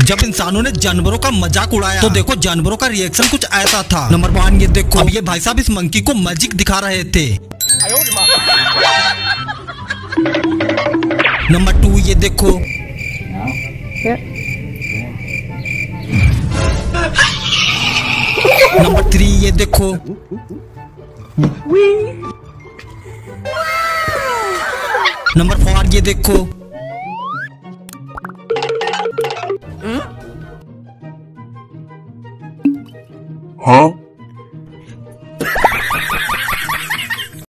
जब इंसानों ने जानवरों का मज़ाक उड़ाया तो देखो जानवरों का रिएक्शन कुछ ऐसा था। नंबर वन ये देखो, अब ये भाई साहब इस मंकी को मैजिक दिखा रहे थे। नंबर टू ये देखो। नंबर थ्री ये देखो। नंबर फोर ये देखो। 嗯？啊